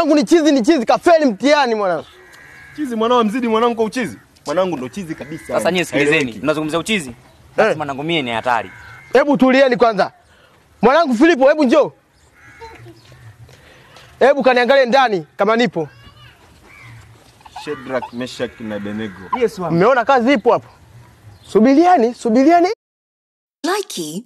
yangu ni chizi, ni chizi, kafeli mtihani mwanangu. Chizi mwanao mzidi mwanangu kwa uchizi. Mwanangu ndo chizi kabisa. Sasa nyie sikilizeni, mnazungumzia uchizi. Basi eh. mwanangu mie ni hatari. Hebu tulieni kwanza. Mwanangu Filipo, hebu njoo. Hebu kaniangalie ndani kama nipo. Shadrack, Meshach na Abednego. Mmeona kazi ipo hapo? Subiriani, subiriani. Likey